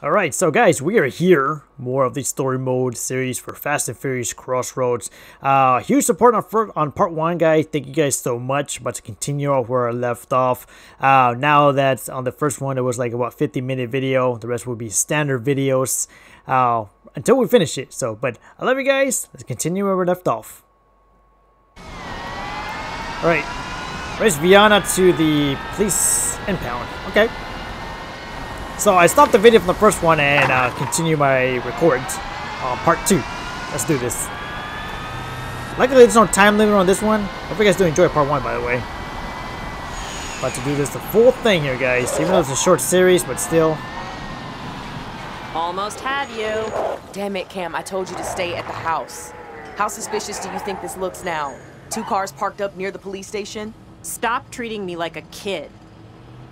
Alright, so guys, we are here. More of the story mode series for Fast and Furious Crossroads. Uh, huge support on, on part one, guys. Thank you guys so much. But to continue where I left off, uh, now that on the first one it was like about 50 minute video, the rest will be standard videos uh, until we finish it. So, but I love you guys. Let's continue where we left off. Alright, race Vienna to the police impound. Okay. So I stopped the video from the first one and uh, continue my record on part two. Let's do this. Luckily there's no time limit on this one. I Hope you guys do enjoy part one by the way. About to do this the full thing here guys. Even though it's a short series, but still. Almost had you. Damn it, Cam. I told you to stay at the house. How suspicious do you think this looks now? Two cars parked up near the police station? Stop treating me like a kid.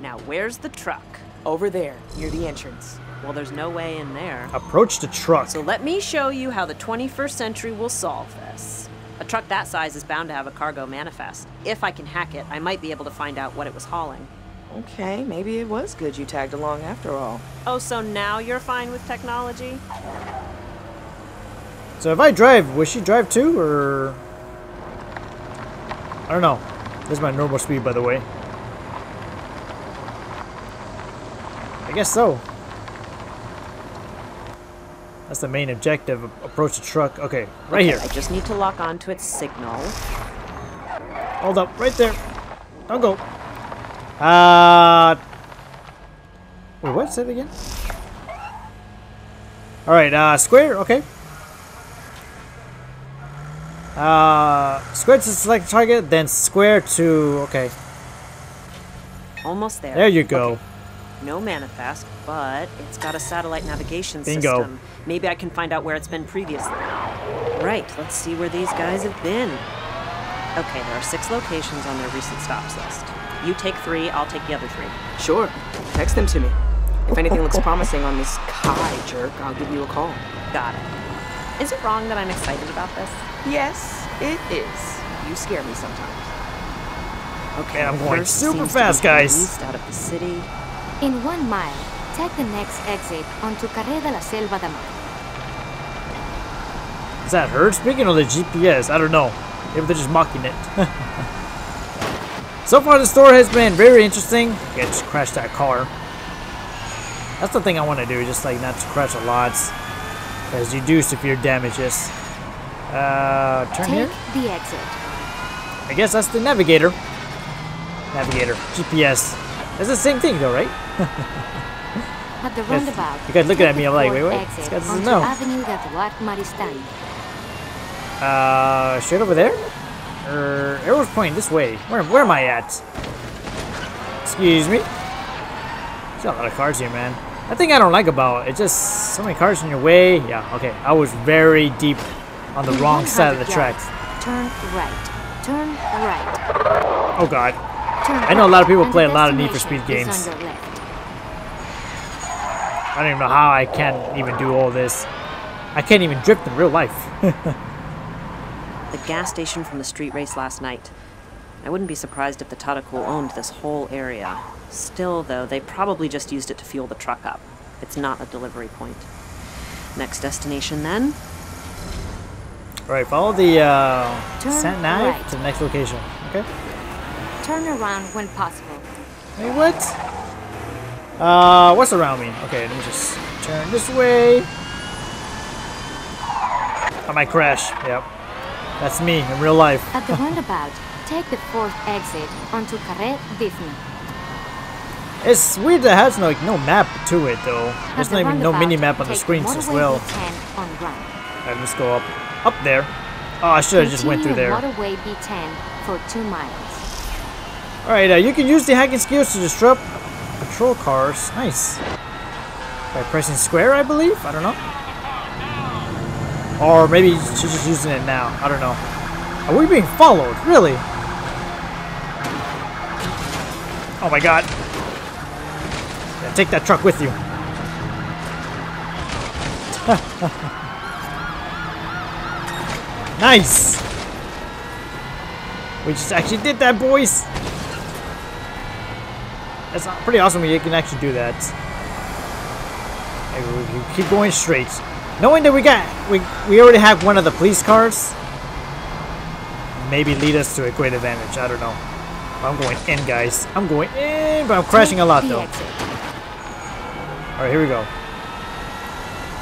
Now, where's the truck? Over there, near the entrance. Well, there's no way in there. Approach the truck. So let me show you how the 21st century will solve this. A truck that size is bound to have a cargo manifest. If I can hack it, I might be able to find out what it was hauling. Okay, maybe it was good you tagged along after all. Oh, so now you're fine with technology? So if I drive, will she drive too, or... I don't know. This is my normal speed, by the way. Guess so. That's the main objective. Approach the truck. Okay, right okay, here. I just need to lock onto its signal. Hold up, right there. Don't go. Uh. Wait, what? Say it again. All right, uh, square. Okay. Uh, square to select target, then square to. Okay. Almost there. There you go. Okay. No manifest, but it's got a satellite navigation Bingo. system. Maybe I can find out where it's been previously. Right, let's see where these guys have been. Okay, there are six locations on their recent stops list. You take three, I'll take the other three. Sure. Text them to me. If anything looks promising on this Kai jerk, I'll give you a call. Got it. Is it wrong that I'm excited about this? Yes, it is. You scare me sometimes. Okay, I'm going super fast, guys. Out of the city. In one mile, take the next exit onto Carrer de la Selva de Mar. Is that her speaking of the GPS? I don't know. Maybe they're just mocking it. so far, the store has been very interesting. Yeah, just crash that car. That's the thing I want to do, just like not to crash a lot. Because you do severe damages. Uh, turn Take here? the exit. I guess that's the navigator. Navigator. GPS. It's the same thing though, right? At the roundabout, you guys looking at me, I'm like, wait, wait, this guy doesn't know. Avenue de Eduard Maristany. Uh, straight over there? Er, arrow's pointing this way. Where, where am I at? Excuse me? There's a lot of cars here, man. I think I don't like about it. it's just so many cars in your way. Yeah, okay. I was very deep on the wrong side of the track. Turn right. Turn right. Oh god. I know a lot of people play a lot of Need for Speed games. I don't even know how I can't even do all this. I can't even drift in real life. the gas station from the street race last night. I wouldn't be surprised if the Tadakul owned this whole area. Still, though, they probably just used it to fuel the truck up. It's not a delivery point. Next destination, then? Alright, follow the uh, sat nav right. to the next location. Okay? Turn around when possible. Hey, what? Uh, what's around me? Okay, let me just turn this way. I might crash. Yep. That's me in real life. At the roundabout, take the fourth exit onto Carré Disney. It's weird that has no, like, no map to it, though. There's not even no mini map on the screens as well. Alright, let's go up. Up there. Oh, I should have just went through there. Motorway B10 for two miles. Alright, uh, you can use the hacking skills to disrupt patrol cars. Nice. By pressing square, I believe? I don't know. Or maybe she's just using it now. I don't know. Are we being followed? Really? Oh my god. Yeah, take that truck with you. nice! We just actually did that, boys! That's pretty awesome when you can actually do that. We keep going straight. Knowing that we got we we already have one of the police cars, maybe lead us to a great advantage. I don't know. I'm going in, guys. I'm going in, but I'm crashing a lot though. All right, here we go.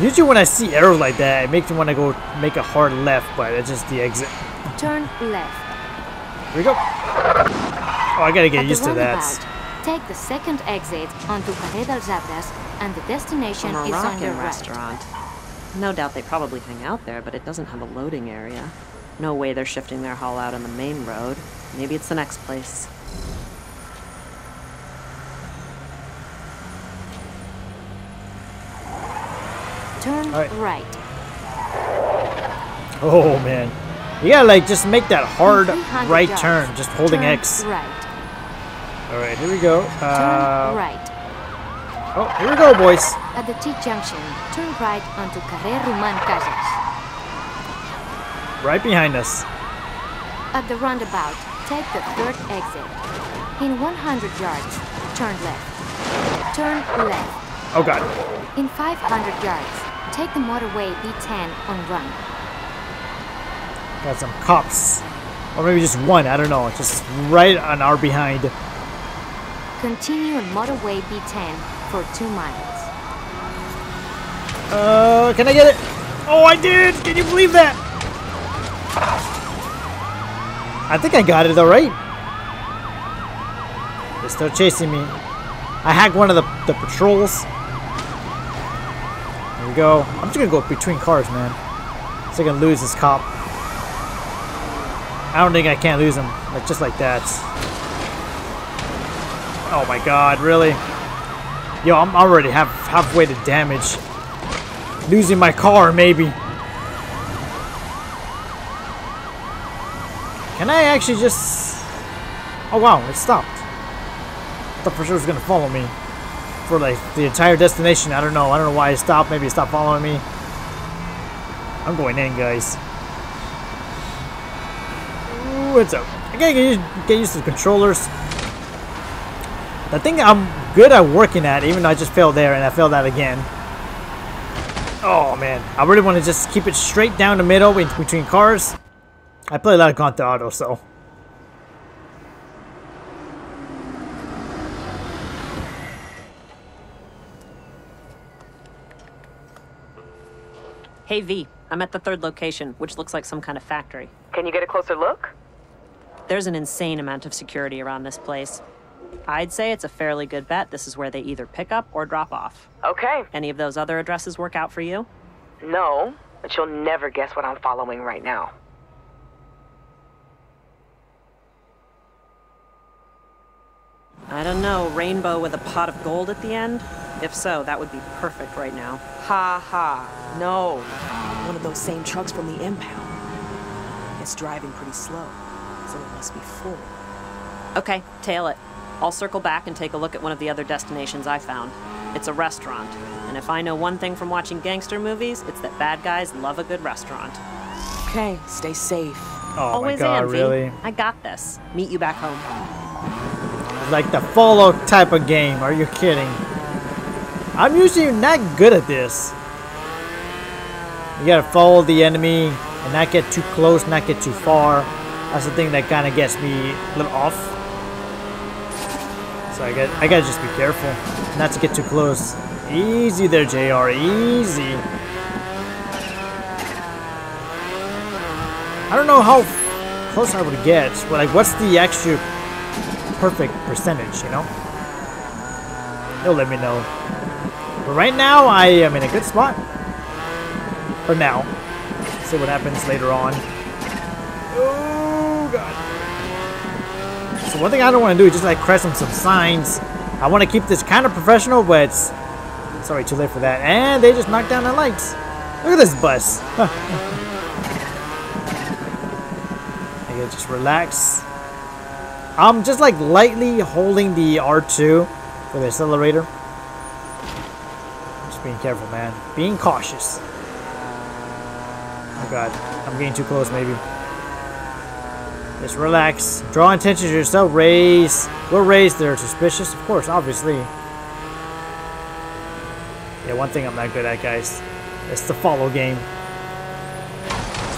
Usually when I see arrows like that, it makes me want to go make a hard left, but it's just the exit. Turn left. Here we go. Oh, I gotta get At used to that. roundabout, take the second exit onto Carrera del and the destination A is on Moroccan your right. restaurant. No doubt they probably hang out there, but it doesn't have a loading area. No way they're shifting their haul out on the main road. Maybe it's the next place. Turn Alright. right. Oh man, you gotta like just make that hard right turn, just holding turn X. Right. All right, here we go. Turn Uh, right. Oh, here we go, boys. At the T junction, turn right onto Carrer Ruman Casas. Right behind us. At the roundabout, take the third exit. In 100 yards, turn left. Turn left. Oh god. In 500 yards, take the motorway B10 on run. Got some cops. Or maybe just one, I don't know. Just right on our behind. Continue on motorway B10 for two miles. Uh, can I get it? Oh, I did! Can you believe that? I think I got it alright. They're still chasing me. I hacked one of the, the patrols. There we go. I'm just gonna go between cars, man. So I can lose this cop. I don't think I can't lose him. Like, just like that. Oh my god, really? Yo, I'm already half halfway to damage. Losing my car, maybe. Can I actually just... Oh wow, it stopped. I thought for sure it was gonna follow me. For like the entire destination. I don't know. I don't know why it stopped. Maybe it stopped following me. I'm going in, guys. Ooh, what's up? I gotta get get used to the controllers. The thing I'm good at working at, even though I just failed there and I failed that again. Oh man, I really want to just keep it straight down the middle in between cars. I play a lot of Grand Theft Auto, so Hey V, I'm at the third location, which looks like some kind of factory. Can you get a closer look? There's an insane amount of security around this place. I'd say it's a fairly good bet this is where they either pick up or drop off. Okay. Any of those other addresses work out for you? No, but you'll never guess what I'm following right now. I don't know, rainbow with a pot of gold at the end? If so, that would be perfect right now. Ha ha. No. One of those same trucks from the impound. It's driving pretty slow, so it must be full. Okay, tail it. I'll circle back and take a look at one of the other destinations I found. It's a restaurant, and if I know one thing from watching gangster movies, it's that bad guys love a good restaurant. Okay, stay safe. oh Always my god, am, really? I got this. Meet you back home. Like the Fallout type of game. Are you kidding? I'm usually not good at this. You gotta follow the enemy and not get too close, not get too far. That's the thing that kind of gets me a little off. So I got I gotta just be careful not to get too close. Easy there, Jr. Easy. I don't know how close I would get, but like, what's the actual perfect percentage? You know? You'll let me know. But right now, I am in a good spot. For now. See what happens later on. Oh god. So one thing I don't want to do is just like crash on some signs. I want to keep this kind of professional, but it's sorry, too late for that. And they just knocked down the lights. Look at this bus. I gotta just relax. I'm just like lightly holding the R2 for the accelerator. Just being careful, man. Being cautious. Oh god, I'm getting too close maybe. Just relax. Draw attention to yourself. Raise. Go raise. They're suspicious, of course, obviously. Yeah, one thing I'm not good at, guys. It's the follow game.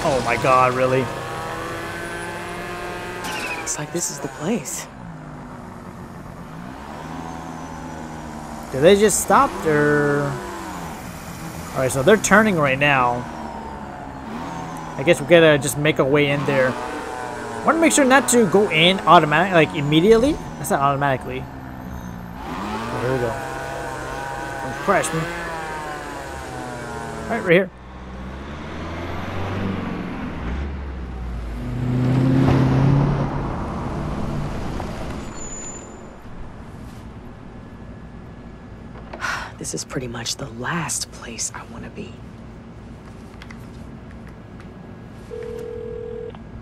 Oh my god, really? Looks like this is the place. Did they just stop or? Alright, so they're turning right now. I guess we gotta just make our way in there. Want to make sure not to go in automatic, like immediately. That's not automatically. Oh, here we go. Don't crash me. Alright, right here. This is pretty much the last place I want to be.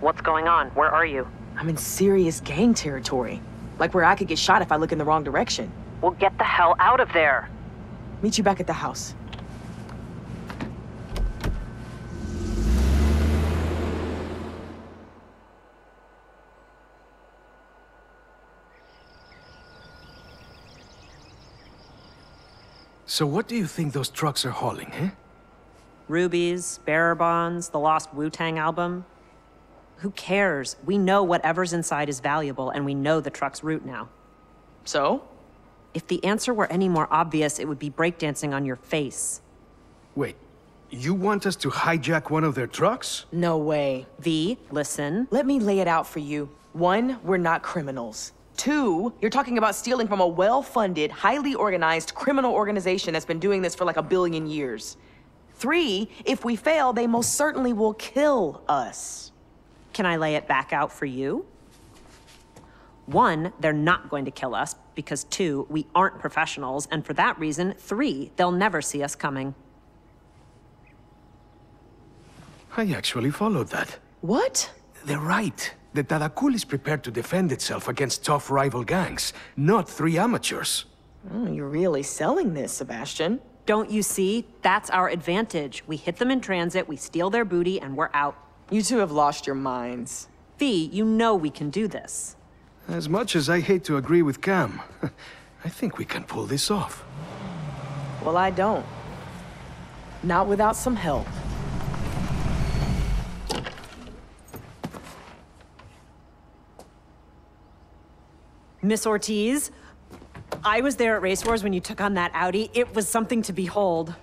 What's going on? Where are you? I'm in serious gang territory. Like where I could get shot if I look in the wrong direction. Well, get the hell out of there. Meet you back at the house. So what do you think those trucks are hauling, eh? Rubies, bearer bonds, the lost Wu-Tang album. Who cares? We know whatever's inside is valuable, and we know the truck's route now. So? If the answer were any more obvious, it would be breakdancing on your face. Wait, you want us to hijack one of their trucks? No way. V, listen. Let me lay it out for you. One, we're not criminals. Two, you're talking about stealing from a well-funded, highly organized criminal organization that's been doing this for like a billion years. Three, if we fail, they most certainly will kill us. Can I lay it back out for you? One, they're not going to kill us, because two, we aren't professionals, and for that reason, three, they'll never see us coming. I actually followed that. What? They're right. The Tadakul is prepared to defend itself against tough rival gangs, not three amateurs. Oh, you're really selling this, Sebastian. Don't you see? That's our advantage. We hit them in transit, we steal their booty, and we're out. You two have lost your minds. Fee, you know we can do this. As much as I hate to agree with Cam, I think we can pull this off. Well, I don't. Not without some help. Miss Ortiz, I was there at Race Wars when you took on that Audi. It was something to behold.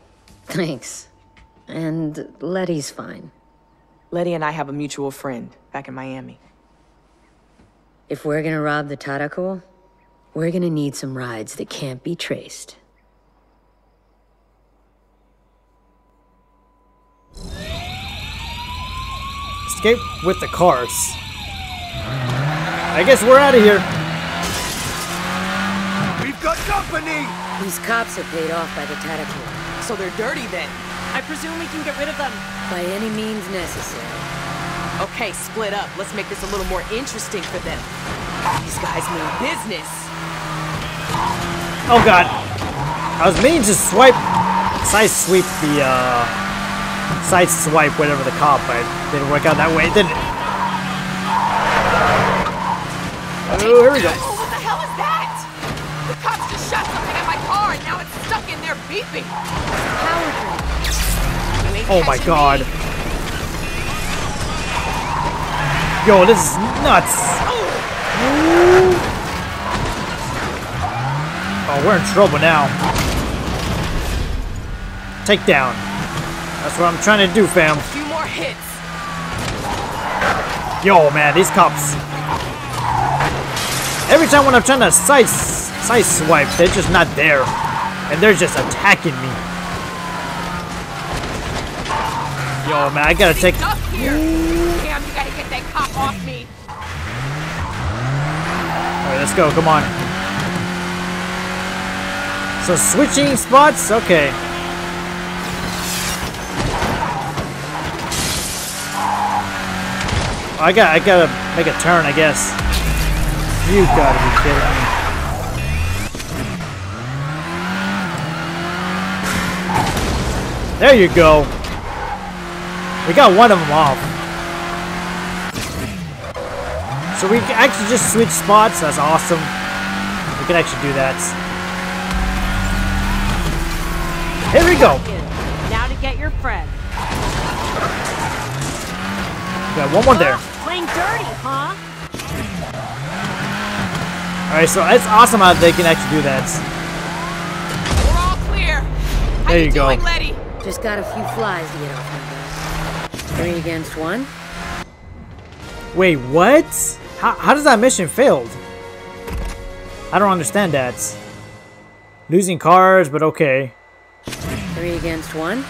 Thanks. And Letty's fine. Letty and I have a mutual friend back in Miami. If we're gonna rob the Tadakul, we're gonna need some rides that can't be traced. Escape with the cars. I guess we're out of here. We've got company! These cops are paid off by the Tadakul, So they're dirty then. I presume we can get rid of them. by any means necessary. Okay, split up. Let's make this a little more interesting for them. These guys mean business. Oh god. I was meaning to swipe, side sweep the, uh, side swipe whatever the cop, but it didn't work out that way, did it? Oh, here we go. Oh, what the hell is that? The cops just shot something at my car and now it's stuck in there beeping. Oh my god. Yo, this is nuts. Oh, we're in trouble now. Take down. That's what I'm trying to do, fam. Few more hits. Yo, man, these cops. Every time when I'm trying to side, side swipe, they're just not there. And they're just attacking me. Yo, man, I gotta take. Up here. Damn, you gotta get that cop off me. Alright, let's go, come on. So switching spots? Okay. I got I gotta make a turn, I guess. You gotta be kidding me. There you go. We got one of them off. So we can actually just switch spots. That's awesome. We can actually do that. Here we go. Now to get your friend. Got one more there. Oh, playing dirty, huh? Alright, so it's awesome how they can actually do that. We're all clear. How There you, you go. doing, Letty? Just got a few flies to get off my back. Three against one? Wait, what? How, how does that mission failed? I don't understand that. Losing cars, but okay. Three against one?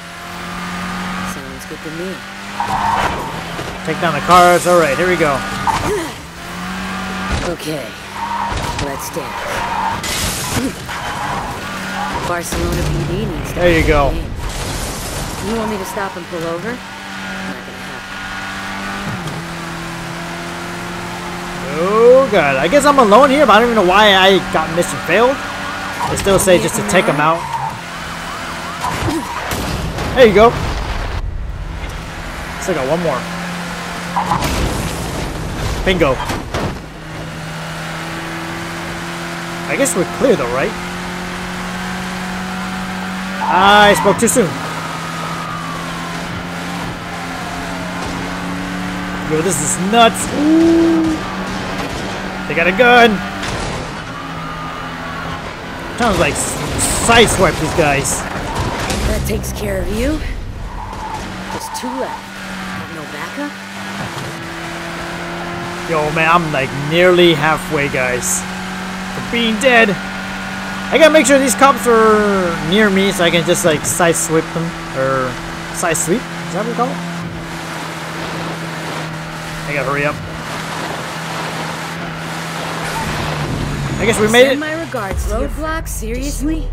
Sounds good to me. Take down the cars. Alright, here we go. Okay, let's dance. Barcelona PD needs to There you go. You want me to stop and pull over? Oh god, I guess I'm alone here, but I don't even know why I got mission failed. They still say just to take them out. There you go. Still got one more. Bingo. I guess we're clear though, right? I spoke too soon. This is nuts. Ooh. They got a gun. Sounds like sideswipe these guys. That takes care of you. There's two left. No backup? Yo, man, I'm like nearly halfway, guys. For being dead. I gotta make sure these cops are near me so I can just like side sweep them. Or side sweep? Is that what we call it? I gotta hurry up. I guess we made Send it. my regards to your Roadblock? Seriously?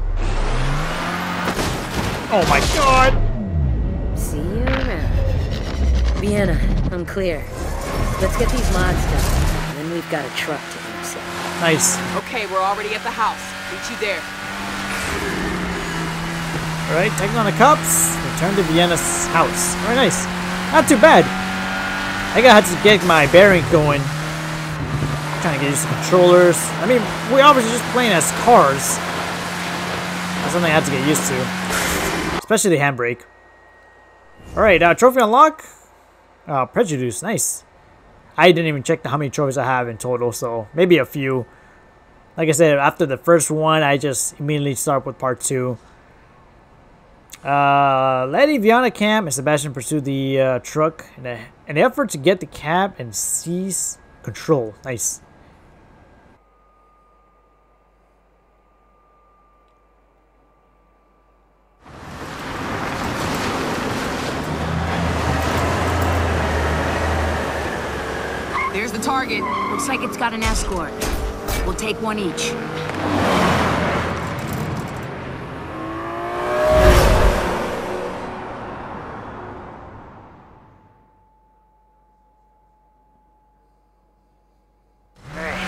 Oh my god! See you around. Vienna, I'm clear. Let's get these mods done. Then we've got a truck to intercept. Nice. Okay, we're already at the house. Meet you there. Alright, taking on the cops. Return to Vienna's house. Very nice. Not too bad. I gotta have to get my bearing going. Trying to get used to controllers. I mean, we obviously just playing as cars. That's something I had to get used to. Especially the handbrake. Alright, uh, trophy unlock. Uh, prejudice, nice. I didn't even check how many trophies I have in total, so maybe a few. Like I said, after the first one, I just immediately start with part two. Uh, Letty, Vienna, Cam, and Sebastian pursue the uh, truck in a, an effort to get the cab and seize control. Nice. There's the target. Looks like it's got an escort. We'll take one each.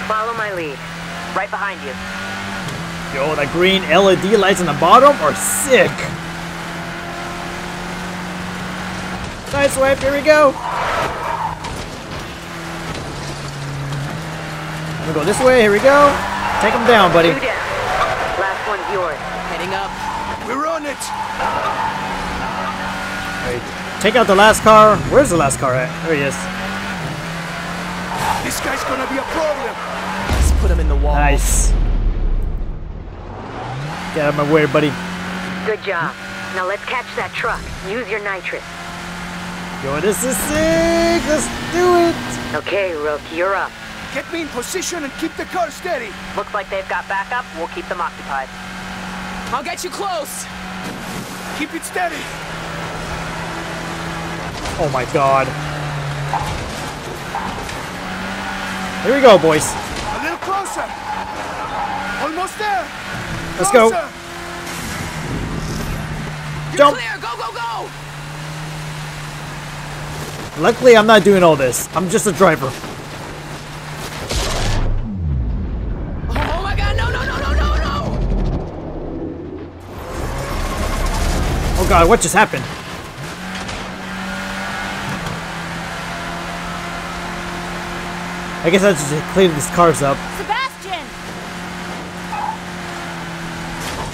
Follow my lead. Right behind you. Yo, the green LED lights on the bottom are sick. Nice swipe, here we go. I'm gonna go this way, here we go. Take him down, buddy. Two down. Last one's yours. Heading up. We're on it! Alright, Take out the last car. Where's the last car at? There he is. This guy's gonna be a problem! Let's put him in the wall. Nice. Get out of my way, buddy. Good job. Now let's catch that truck. Use your nitrous. Yo, this is sick. Let's do it. Okay, Rook, you're up. Get me in position and keep the car steady! Looks like they've got backup. We'll keep them occupied. I'll get you close. Keep it steady! Oh my god. Here we go, boys. A little closer! Almost there! Let's go. Closer! Jump. Clear. Go, go, go. Luckily, I'm not doing all this. I'm just a driver. Oh my god. No, no, no, no, no, no. Oh god, what just happened? I guess I just clean these cars up. Sebastian!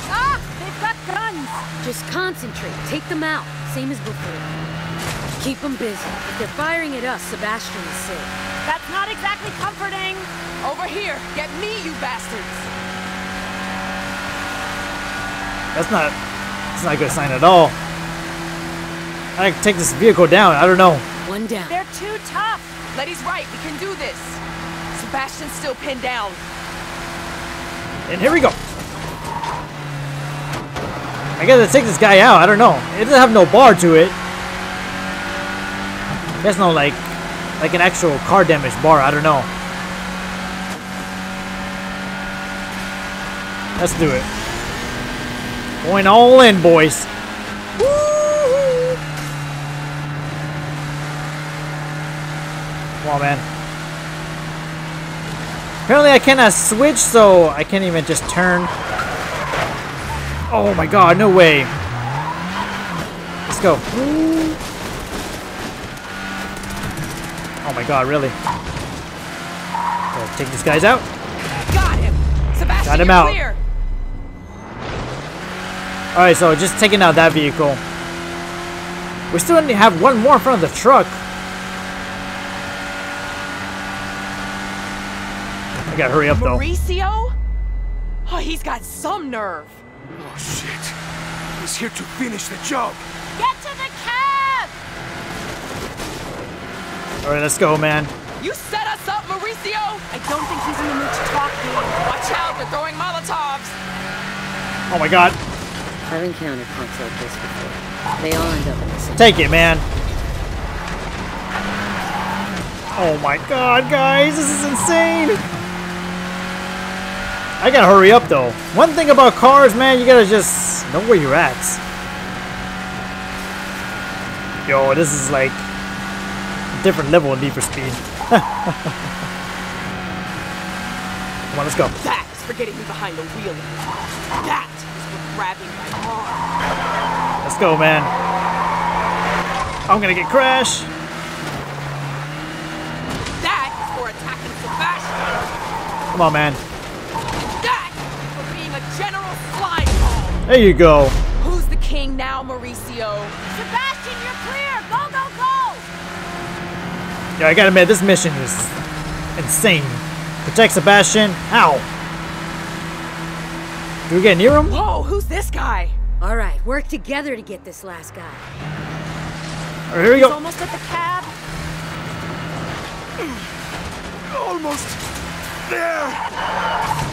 Ah! They've got guns! Just concentrate. Take them out. Same as before. Keep them busy. If they're firing at us, Sebastian is safe. That's not exactly comforting. Over here! Get me, you bastards! That's not that's not a good sign at all. I can take this vehicle down. I don't know. One down. They're too tough. Letty's right, we can do this. Sebastian's still pinned down. And here we go. I gotta take this guy out. I don't know. It doesn't have no bar to it. There's no like, like an actual car damage bar. I don't know. Let's do it. Going all in, boys. Come on, man. Apparently I cannot switch, so I can't even just turn. Oh my god, no way. Let's go. Oh my god, really? Gotta take these guys out. Got him! Sebastian, Got him out. clear! Alright, so just taking out that vehicle. We still only have one more in front of the truck. I gotta hurry up though. Mauricio? Oh, he's got some nerve. Oh, shit. He's here to finish the job. Get to the cab! Alright, let's go, man. You set us up, Mauricio! I don't think he's in the mood to talk, dude. Watch out, they're throwing Molotovs! Oh my god. I've encountered punks like this before. They all end up in the same. Take it, man. Oh my god, guys, this is insane. I gotta hurry up though. One thing about cars, man, you gotta just know where you're at. Yo, this is like a different level of Need for Speed. Come on, let's go. That is for getting me behind the wheel. That is for grabbing my arm. Let's go, man. I'm gonna get crashed. That is for attacking Sebastian. Come on, man. There you go. Who's the king now, Mauricio? Sebastian, you're clear! Go, go, go! Yeah, I gotta admit, this mission is insane. Protect Sebastian. How? Do we get near him? Whoa, who's this guy? All right, work together to get this last guy. Alright, here we He's go. almost at the cab. Almost there.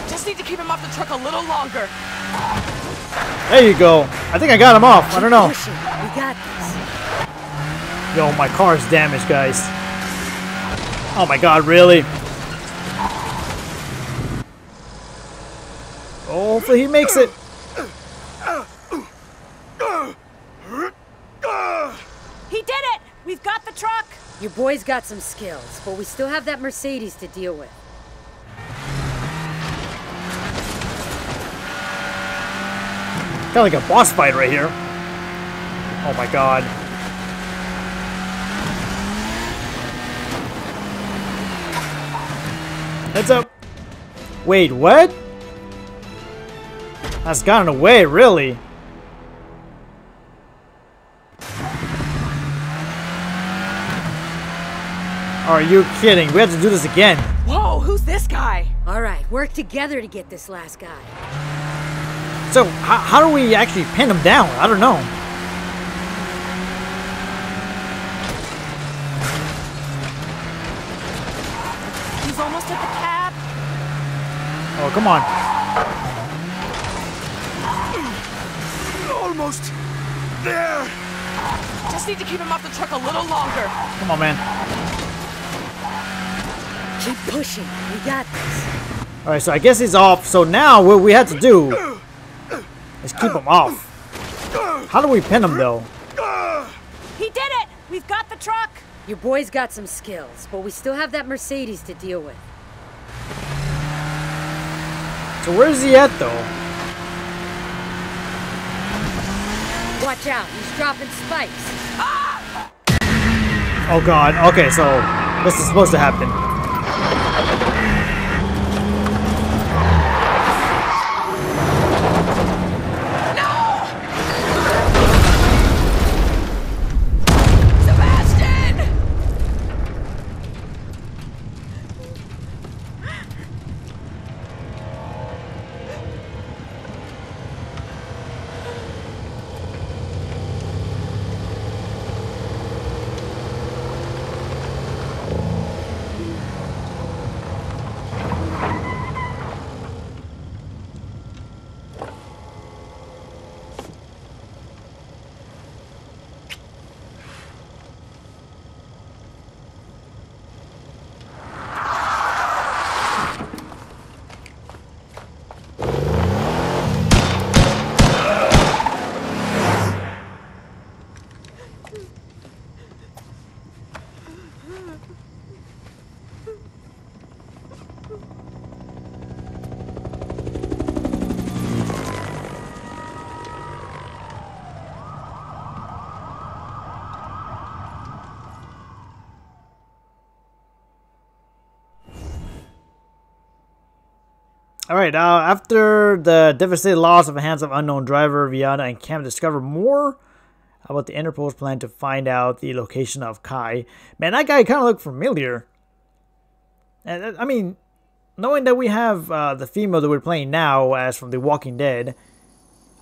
Just need to keep him off the truck a little longer. There you go. I think I got him off. I don't know. We got this. Yo, my car is damaged, guys. Oh my god, really? Oh, hopefully he makes it. He did it! We've got the truck! Your boy's got some skills, but we still have that Mercedes to deal with. Kind of like a boss fight right here. Oh my god. Heads up. Wait, what? That's gotten away, really? Are you kidding? We have to do this again. Whoa, who's this guy? All right, work together to get this last guy. So, how, how do we actually pin him down? I don't know. He's almost at the cab. Oh, come on. Almost there. Just need to keep him off the truck a little longer. Come on, man. Keep pushing. We got this. Alright, so I guess he's off. So now what we have to do is keep him off. How do we pin him, though? He did it! We've got the truck! Your boy's got some skills, but we still have that Mercedes to deal with. So where's he at, though? Watch out, he's dropping spikes. Oh, God. Okay, so this is supposed to happen. All right, uh, after the devastating loss of the hands of unknown driver, Vienna and Cam discover more about the Interpol's plan to find out the location of Kai. Man, that guy kind of looked familiar. And uh, I mean, knowing that we have uh, the female that we're playing now as from The Walking Dead.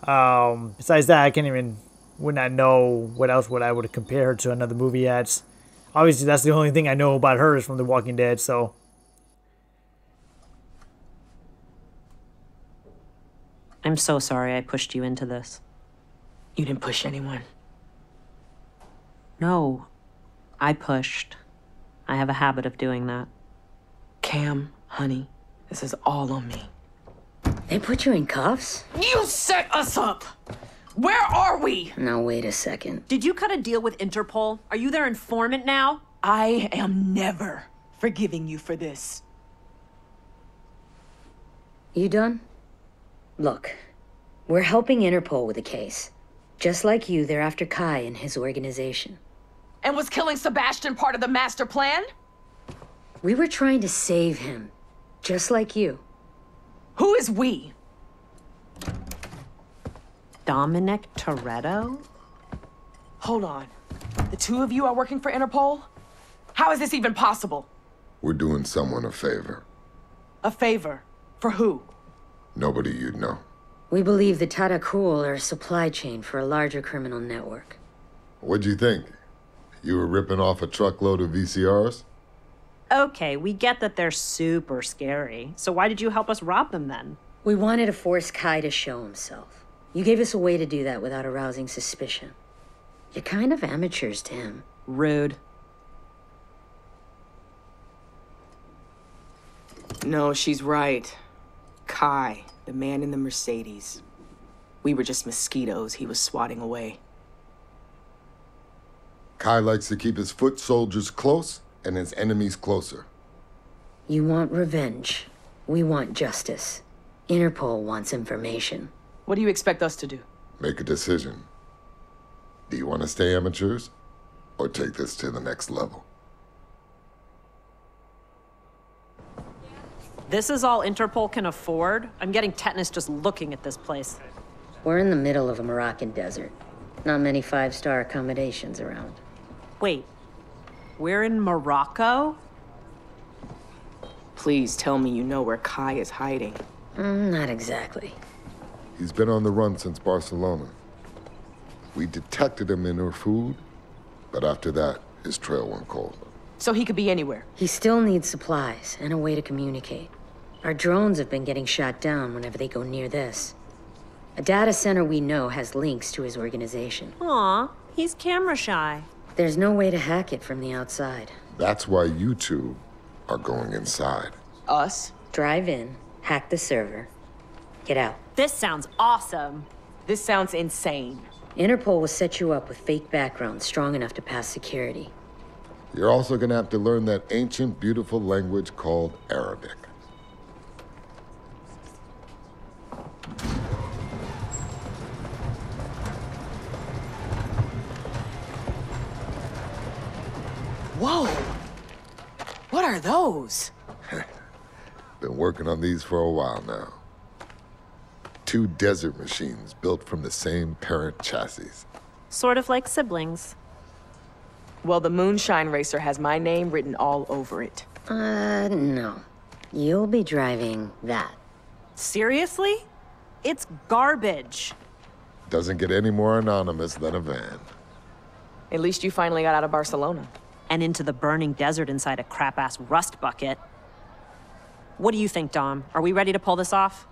Um, besides that, I can't even would not I know what else would I would compare her to another movie as. Obviously, that's the only thing I know about her is from The Walking Dead. So. I'm so sorry I pushed you into this. You didn't push anyone. No, I pushed. I have a habit of doing that. Cam, honey, this is all on me. They put you in cuffs? You set us up! Where are we? Now, wait a second. Did you cut a deal with Interpol? Are you their informant now? I am never forgiving you for this. You done? Look, we're helping Interpol with the case. Just like you, they're after Kai and his organization. And was killing Sebastian part of the master plan? We were trying to save him, just like you. Who is we? Dominic Toretto? Hold on. The two of you are working for Interpol? How is this even possible? We're doing someone a favor. A favor? For who? Nobody you'd know. We believe the Tadakul are a supply chain for a larger criminal network. What'd you think? You were ripping off a truckload of VCRs? Okay, we get that they're super scary. So why did you help us rob them then? We wanted to force Kai to show himself. You gave us a way to do that without arousing suspicion. You're kind of amateurs, Tim. Rude. No, she's right. Kai, the man in the Mercedes. We were just mosquitoes he was swatting away. Kai likes to keep his foot soldiers close and his enemies closer. You want revenge. We want justice. Interpol wants information. What do you expect us to do? Make a decision. Do you want to stay amateurs or take this to the next level? This is all Interpol can afford? I'm getting tetanus just looking at this place. We're in the middle of a Moroccan desert. Not many five star accommodations around. Wait, we're in Morocco? Please tell me you know where Kai is hiding. Mm, not exactly. He's been on the run since Barcelona. We detected him in her food, but after that, his trail went cold. So he could be anywhere. He still needs supplies and a way to communicate. Our drones have been getting shot down whenever they go near this. A data center we know has links to his organization. Aw, he's camera shy. There's no way to hack it from the outside. That's why you two are going inside. Us? Drive in, hack the server, get out. This sounds awesome. This sounds insane. Interpol will set you up with fake backgrounds strong enough to pass security. You're also gonna have to learn that ancient, beautiful language called Arabic. Whoa! What are those? Been working on these for a while now. Two desert machines built from the same parent chassis. Sort of like siblings. Well, the Moonshine Racer has my name written all over it. Uh, no. You'll be driving that. Seriously? It's garbage. Doesn't get any more anonymous than a van. At least you finally got out of Barcelona and into the burning desert inside a crap ass rust bucket. What do you think, Dom? Are we ready to pull this off?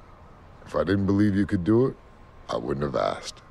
If I didn't believe you could do it, I wouldn't have asked.